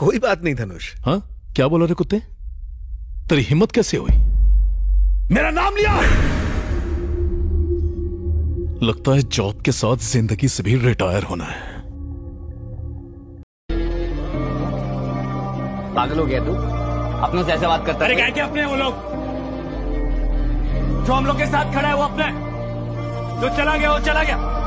कोई बात नहीं धनुष। हाँ? क्या बोला रे कुत्ते? तेरी हिम्मत कैसे हुई? मेरा नाम लिया! लगता है जॉब के साथ ज़िंदगी से भी रिटायर होना है। पागल हो गया तू? अपनों से ऐसे बात करता अरे है। क्या अपने वो लोग? जो हम लोग के साथ खड़ा है वो अपने। जो चला गया वो चला गया।